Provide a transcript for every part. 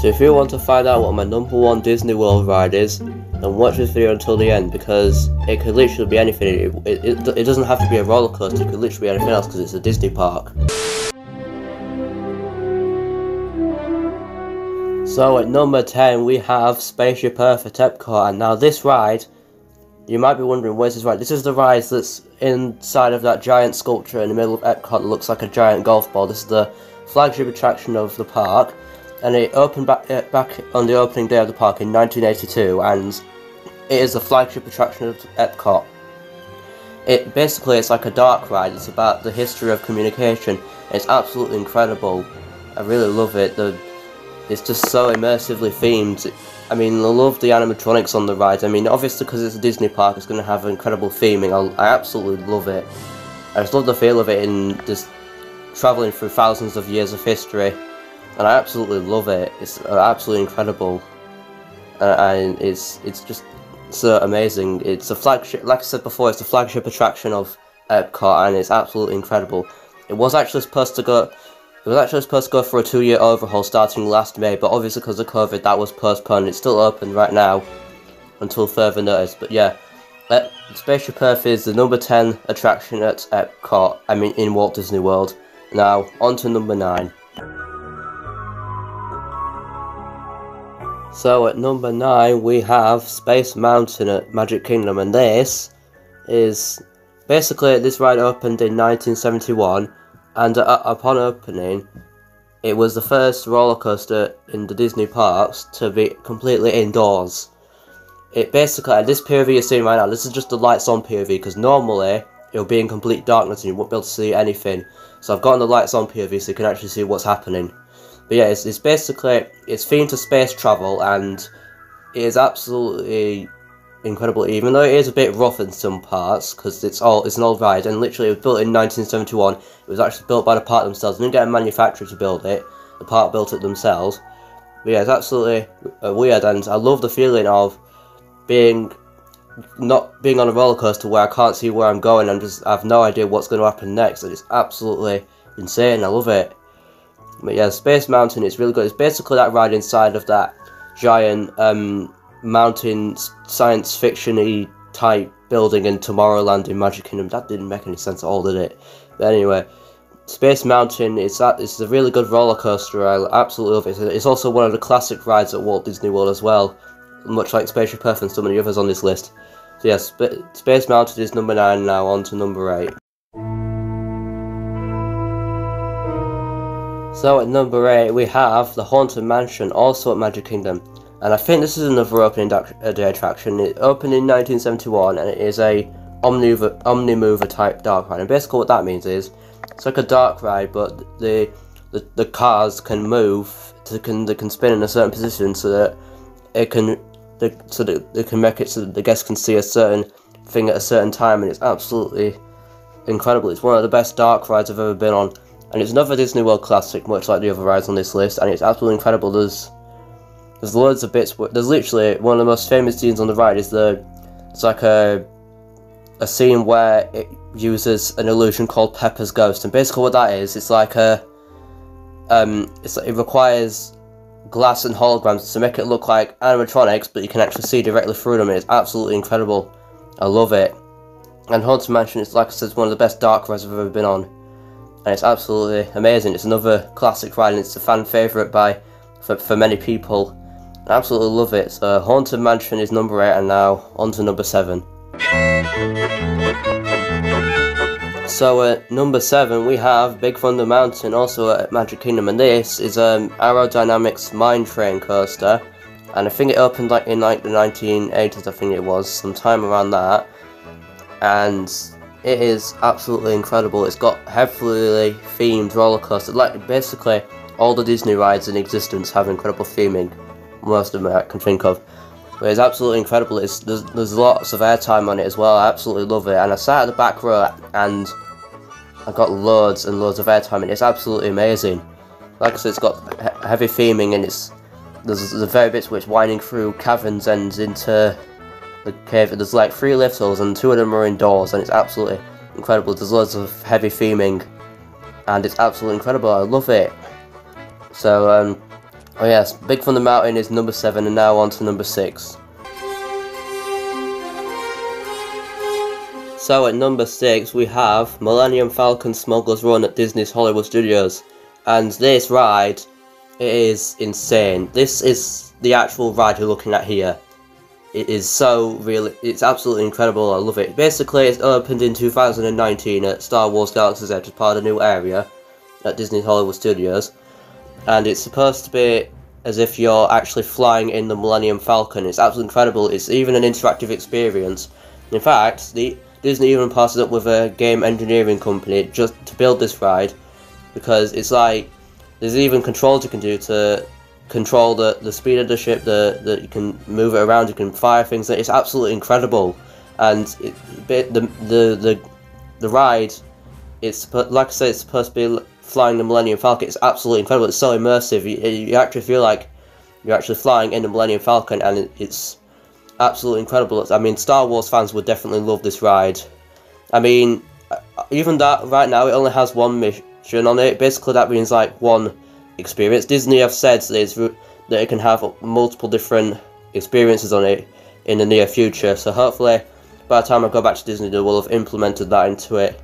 So if you want to find out what my number one Disney World ride is, then watch this video until the end because it could literally be anything. It, it, it doesn't have to be a roller coaster, it could literally be anything else because it's a Disney park. So at number 10 we have Spaceship Earth at Epcot and now this ride, you might be wondering where's this ride? This is the ride that's inside of that giant sculpture in the middle of Epcot that looks like a giant golf ball. This is the flagship attraction of the park and it opened back uh, back on the opening day of the park in 1982, and it is the flagship attraction of Epcot. It basically it's like a dark ride. It's about the history of communication. It's absolutely incredible. I really love it. The it's just so immersively themed. I mean, I love the animatronics on the ride. I mean, obviously because it's a Disney park, it's going to have incredible theming. I, I absolutely love it. I just love the feel of it in just traveling through thousands of years of history and I absolutely love it. It's uh, absolutely incredible, uh, and it's it's just so amazing. It's a flagship, like I said before, it's the flagship attraction of Epcot, and it's absolutely incredible. It was actually supposed to go. It was actually supposed to go for a two-year overhaul starting last May, but obviously because of COVID, that was postponed. It's still open right now until further notice. But yeah, Spaceship Earth is the number 10 attraction at Epcot, I mean in Walt Disney World. Now, on to number 9. So at number 9 we have Space Mountain at Magic Kingdom and this is basically this ride opened in 1971 and uh, upon opening it was the first roller coaster in the Disney parks to be completely indoors. It basically, at this POV you're seeing right now, this is just the lights on POV because normally it'll be in complete darkness and you won't be able to see anything. So I've gotten the lights on POV so you can actually see what's happening. But yeah, it's, it's basically it's themed to space travel, and it is absolutely incredible. Even though it is a bit rough in some parts, because it's all it's an old ride, and literally it was built in 1971. It was actually built by the park themselves. They didn't get a manufacturer to build it. The park built it themselves. But yeah, it's absolutely uh, weird, and I love the feeling of being not being on a roller coaster where I can't see where I'm going. I'm just I have no idea what's going to happen next, and it's absolutely insane. I love it. But yeah, Space Mountain is really good. It's basically that ride inside of that giant um, mountain science fiction type building in Tomorrowland in Magic Kingdom. That didn't make any sense at all, did it? But anyway, Space Mountain is that it's a really good roller coaster. I absolutely love it. It's also one of the classic rides at Walt Disney World as well, much like Spaceship Earth and so many others on this list. So yes, Space Mountain is number nine now. On to number eight. So at number 8 we have the Haunted Mansion, also at Magic Kingdom. And I think this is another opening uh, day attraction. It opened in 1971 and it is a Omnimover, Omnimover type dark ride. And basically what that means is, it's like a dark ride but the the, the cars can move, to, can, they can spin in a certain position so that it can they, so that they can make it so that the guests can see a certain thing at a certain time and it's absolutely incredible. It's one of the best dark rides I've ever been on and it's another Disney World classic, much like the other rides on this list, and it's absolutely incredible. There's there's loads of bits. There's literally one of the most famous scenes on the ride is the it's like a a scene where it uses an illusion called Pepper's Ghost, and basically what that is, it's like a um, it's it requires glass and holograms to make it look like animatronics, but you can actually see directly through them. It's absolutely incredible. I love it. And Haunted Mansion is, like I said, one of the best dark rides I've ever been on and it's absolutely amazing. It's another classic ride, and it's a fan favourite by for, for many people. I absolutely love it. So Haunted Mansion is number eight, and now on to number seven. So at number seven we have Big Thunder Mountain, also at Magic Kingdom, and this is um, Arrow Dynamics Mine Train coaster, and I think it opened like in like the 1980s. I think it was sometime around that, and it is absolutely incredible. It's got heavily themed roller coasters. Like basically all the Disney rides in existence have incredible theming. Most of them I can think of. But it's absolutely incredible. It's there's, there's lots of airtime on it as well. I absolutely love it. And I sat at the back row and I got loads and loads of airtime and it's absolutely amazing. Like I said, it's got he heavy theming and it's there's the very bits which winding through caverns and into the cave. There's like three lift hills and two of them are indoors and it's absolutely incredible. There's loads of heavy theming and it's absolutely incredible. I love it. So um, Oh yes, Big Thunder Mountain is number 7 and now on to number 6. So at number 6 we have Millennium Falcon Smuggler's Run at Disney's Hollywood Studios. And this ride it is insane. This is the actual ride you're looking at here. It is so really, it's absolutely incredible, I love it. Basically, it's opened in 2019 at Star Wars Galaxy's Edge as part of a new area at Disney Hollywood Studios. And it's supposed to be as if you're actually flying in the Millennium Falcon. It's absolutely incredible. It's even an interactive experience. In fact, the Disney even partnered up with a game engineering company just to build this ride because it's like there's even controls you can do to control the, the speed of the ship, the, the you can move it around, you can fire things. It's absolutely incredible, and it, the the the the ride, it's like I said, it's supposed to be flying the Millennium Falcon. It's absolutely incredible. It's so immersive. You, you actually feel like you're actually flying in the Millennium Falcon, and it, it's absolutely incredible. I mean, Star Wars fans would definitely love this ride. I mean, uh, even that right now it only has one mission on it. Basically, that means like one experience. Disney have said that, that it can have multiple different experiences on it in the near future. So hopefully, by the time I go back to Disney, they will have implemented that into it.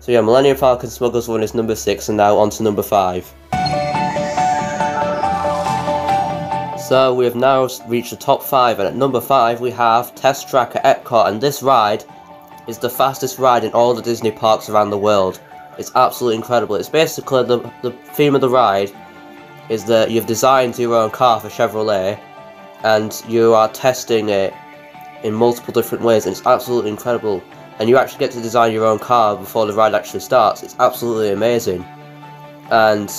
So yeah, Millennium Falcon Smuggler's Run is number six, and now on to number five. So we have now reached the top five, and at number five we have Test Track at Epcot, and this ride is the fastest ride in all the Disney parks around the world. It's absolutely incredible. It's basically the, the theme of the ride is that you've designed your own car for Chevrolet and you are testing it in multiple different ways and it's absolutely incredible. And you actually get to design your own car before the ride actually starts. It's absolutely amazing. And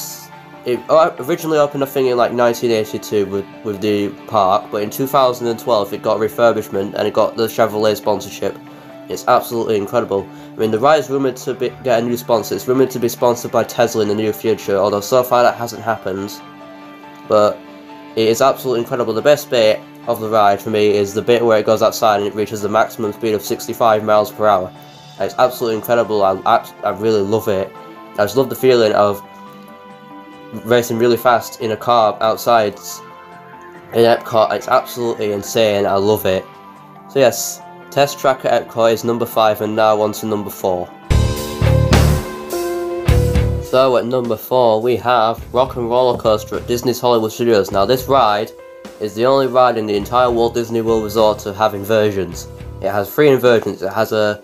it oh, originally opened, I think, in like 1982 with, with the park, but in 2012 it got refurbishment and it got the Chevrolet sponsorship. It's absolutely incredible. I mean, the ride is rumoured to be, get a new sponsor. It's rumoured to be sponsored by Tesla in the near future, although so far that hasn't happened. But it is absolutely incredible. The best bit of the ride for me is the bit where it goes outside and it reaches the maximum speed of 65 miles per hour. It's absolutely incredible. I, I, I really love it. I just love the feeling of racing really fast in a car outside in Epcot. It's absolutely insane. I love it. So yes, Test Track at Epcot is number 5 and now on to number 4. So at number 4 we have Rock and Roller Coaster at Disney's Hollywood Studios. Now this ride is the only ride in the entire Walt Disney World Resort to have inversions. It has three inversions. It has a,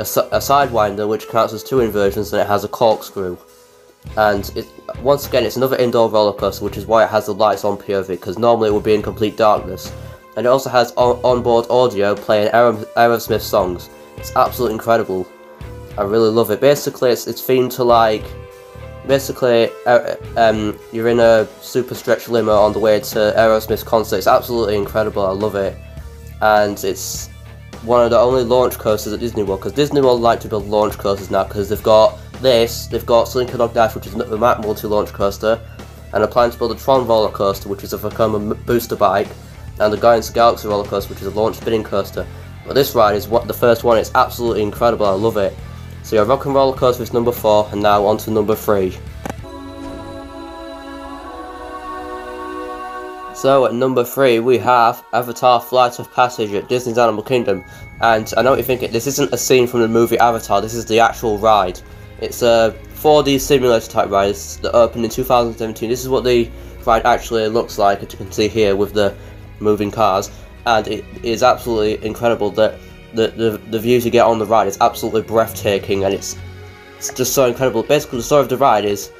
a, a sidewinder which counts as two inversions and it has a corkscrew. And it, once again it's another indoor roller coaster which is why it has the lights on POV because normally it would be in complete darkness and it also has on onboard audio playing Aerosmith songs. It's absolutely incredible. I really love it. Basically, it's, it's themed to like, basically, uh, um, you're in a super stretch limo on the way to Aerosmith's concert. It's absolutely incredible. I love it, and it's one of the only launch coasters at Disney World because Disney World like to build launch coasters now because they've got this, they've got Slinky Dog Dash, which is a Mack multi-launch coaster, and a plan to build a Tron roller coaster, which is a Vekoma booster bike and the Guardians of the Galaxy roller coaster, which is a launch spinning coaster. But this ride is what the first one. It's absolutely incredible. I love it. So your Rock and Roller Coaster is number four, and now on to number three. So at number three we have Avatar Flight of Passage at Disney's Animal Kingdom. And I know what you're thinking, this isn't a scene from the movie Avatar, this is the actual ride. It's a 4D simulator type ride that opened in 2017. This is what the ride actually looks like, as you can see here with the moving cars, and it is absolutely incredible that the, the, the views you get on the ride is absolutely breathtaking, and it's, it's just so incredible. Basically, the story of the ride is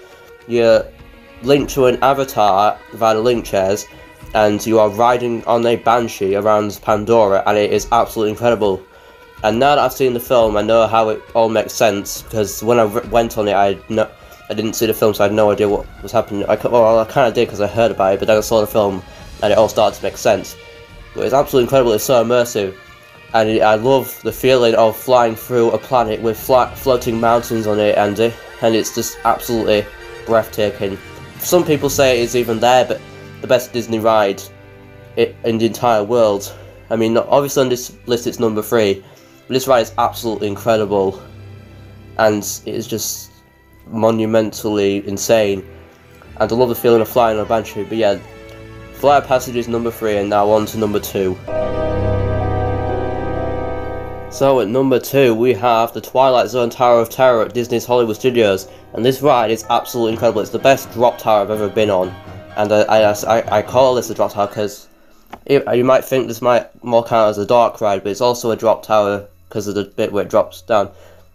you're linked to an avatar via the link chairs, and you are riding on a banshee around Pandora, and it is absolutely incredible. And now that I've seen the film, I know how it all makes sense because when I went on it, I no, I didn't see the film, so I had no idea what was happening. I well, I kind of did because I heard about it, but then I saw the film, and it all started to make sense. But it's absolutely incredible, it's so immersive. And it, I love the feeling of flying through a planet with flat, floating mountains on it, and, it, and it's just absolutely breathtaking. Some people say it's even there, but the best Disney ride in the entire world. I mean, obviously on this list it's number three, but this ride is absolutely incredible, and it is just monumentally insane. and I love the feeling of flying on a Banshee, but yeah, Flight Passage is number 3 and now on to number 2. So at number 2 we have the Twilight Zone Tower of Terror at Disney's Hollywood Studios, and this ride is absolutely incredible, it's the best drop tower I've ever been on, and I, I, I call this a drop tower because uh, you might think this might more count as a dark ride, but it's also a drop tower because of the bit where it drops down.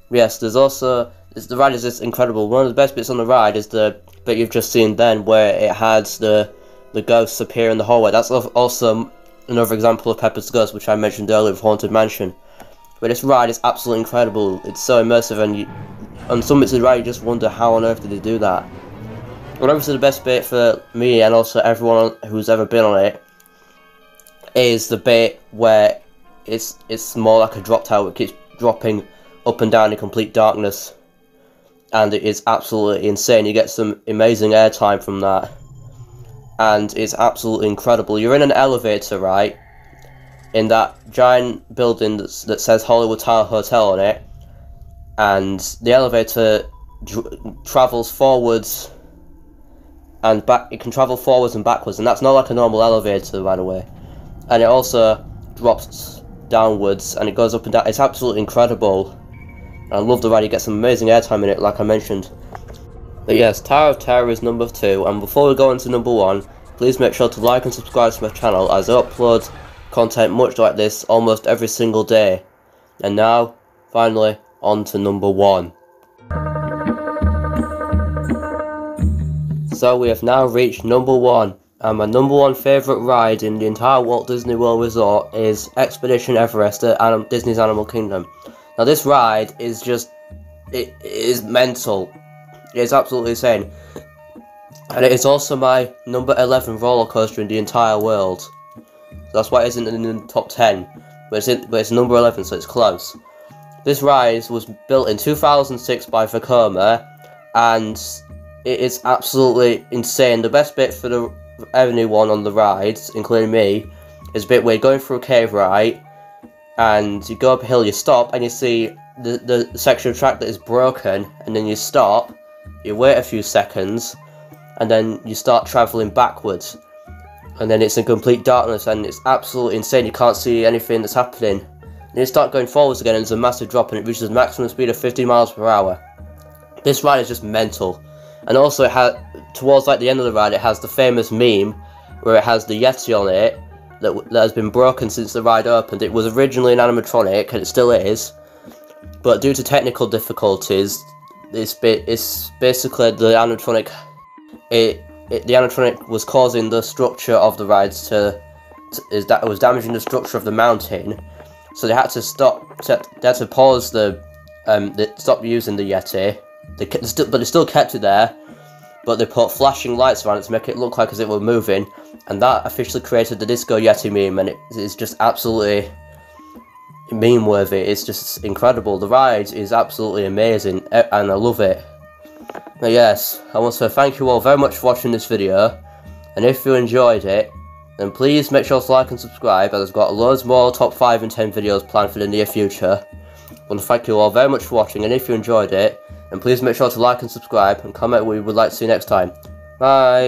Yes, there's also the ride is just incredible. One of the best bits on the ride is the bit you've just seen then, where it has the the ghosts appear in the hallway. That's also another example of Pepper's Ghost, which I mentioned earlier with Haunted Mansion. But this ride is absolutely incredible. It's so immersive, and you, on some bits of the ride, you just wonder how on earth did they do that. But obviously, the best bit for me and also everyone who's ever been on it is the bit where it's it's more like a drop tower. It keeps dropping up and down in complete darkness, and it is absolutely insane. You get some amazing airtime from that, and it's absolutely incredible. You're in an elevator, right? In that giant building that's, that says Hollywood Tower Hotel on it, and the elevator travels forwards and back. It can travel forwards and backwards, and that's not like a normal elevator, by the way and it also drops downwards and it goes up and down. It's absolutely incredible. I love the ride, you get some amazing airtime in it, like I mentioned. But yes, Tower of Terror is number 2, and before we go into number 1, please make sure to like and subscribe to my channel as I upload content much like this almost every single day. And now, finally, on to number 1. So we have now reached number 1, and my number one favourite ride in the entire Walt Disney World Resort is Expedition Everest at Anim Disney's Animal Kingdom. Now this ride is just, it, it is mental. It is absolutely insane. And it is also my number 11 roller coaster in the entire world. So that's why it isn't in the top 10. But it's, in, but it's number 11, so it's close. This ride was built in 2006 by Vekoma, and it is absolutely insane. The best bit for the everyone on the rides, including me, is a bit where you're going through a cave, right? And you go up a hill, you stop, and you see the, the section of track that is broken, and then you stop, you wait a few seconds, and then you start travelling backwards. And then it's in complete darkness, and it's absolutely insane, you can't see anything that's happening. Then you start going forwards again, and there's a massive drop, and it reaches a maximum speed of 50 miles per hour. This ride is just mental. And also, it towards like the end of the ride, it has the famous meme where it has the Yeti on it that, that has been broken since the ride opened. It was originally an animatronic, and it still is, but due to technical difficulties, it's, it's basically the animatronic. It, it the animatronic was causing the structure of the rides to, to is that it was damaging the structure of the mountain, so they had to stop. They had to pause the um, they stopped using the Yeti. They, but they still kept it there but they put flashing lights around it to make it look like as it were moving, and that officially created the Disco Yeti meme, and it is just absolutely meme worthy. It's just incredible. The ride is absolutely amazing, eh, and I love it. But yes, I want to thank you all very much for watching this video, and if you enjoyed it, then please make sure to like and subscribe, as I've got loads more top 5 and 10 videos planned for the near future. I want to thank you all very much for watching, and if you enjoyed it, then please make sure to like and subscribe and comment what you would like to see next time. Bye!